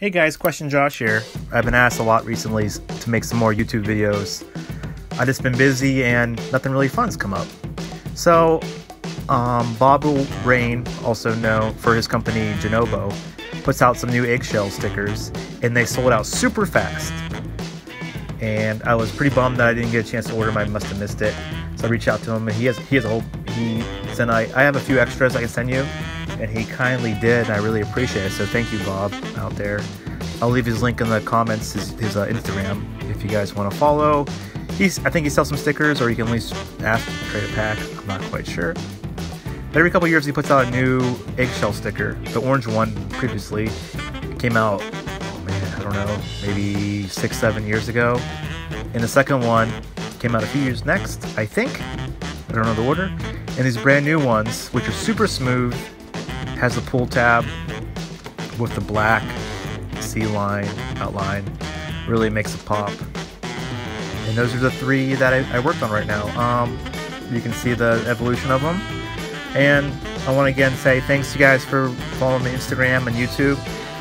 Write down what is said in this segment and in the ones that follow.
Hey guys, question Josh here. I've been asked a lot recently to make some more YouTube videos. I've just been busy and nothing really fun's come up. So, um, Bob Reign, also known for his company Junobo, puts out some new eggshell stickers and they sold out super fast. And I was pretty bummed that I didn't get a chance to order them. I must have missed it. So I reached out to him and he has he has a whole he said I, I have a few extras I can send you and he kindly did. And I really appreciate it. So thank you, Bob, out there. I'll leave his link in the comments, his, his uh, Instagram, if you guys want to follow. He's, I think he sells some stickers, or you can at least ask to trade a pack. I'm not quite sure. But every couple years, he puts out a new eggshell sticker. The orange one previously came out, oh man, I don't know, maybe six, seven years ago. And the second one came out a few years next, I think. I don't know the order. And these brand new ones, which are super smooth, has the pull tab with the black C line outline, really makes it pop. And those are the three that I, I worked on right now. Um, you can see the evolution of them. And I want to again say thanks to you guys for following me Instagram and YouTube.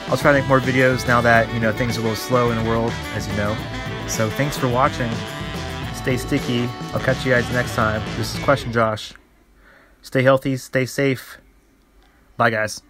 I'll try to make more videos now that you know things are a little slow in the world, as you know. So thanks for watching. Stay sticky. I'll catch you guys next time. This is Question Josh. Stay healthy, stay safe. Bye, guys.